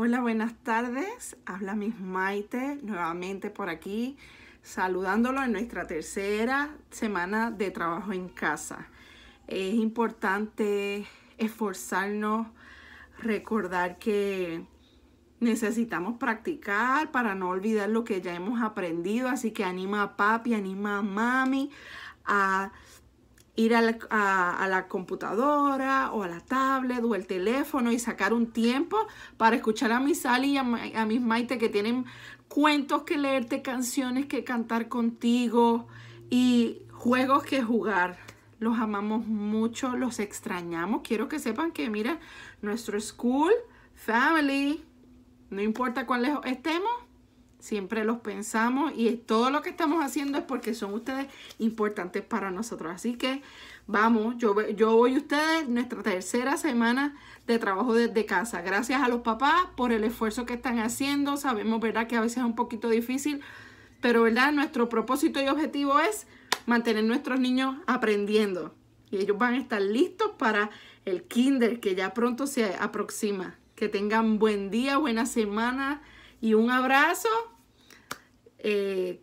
Hola, buenas tardes. Habla Miss Maite nuevamente por aquí, saludándolo en nuestra tercera semana de trabajo en casa. Es importante esforzarnos, recordar que necesitamos practicar para no olvidar lo que ya hemos aprendido. Así que anima a papi, anima a mami a ir a la, computadora o a la tablet o el teléfono y sacar un tiempo para escuchar a mi Sally y a, a mis Maite que tienen cuentos que leerte, canciones que cantar contigo y juegos que jugar. Los amamos mucho, los extrañamos. Quiero que sepan que, mira, nuestro school, family, no importa cuál lejos estemos, Siempre los pensamos y todo lo que estamos haciendo es porque son ustedes importantes para nosotros. Así que vamos, yo, yo voy a ustedes nuestra tercera semana de trabajo desde casa. Gracias a los papás por el esfuerzo que están haciendo. Sabemos, ¿verdad?, que a veces es un poquito difícil, pero, ¿verdad?, nuestro propósito y objetivo es mantener nuestros niños aprendiendo. Y ellos van a estar listos para el kinder que ya pronto se aproxima. Que tengan buen día, buena semana y un abrazo. Eh,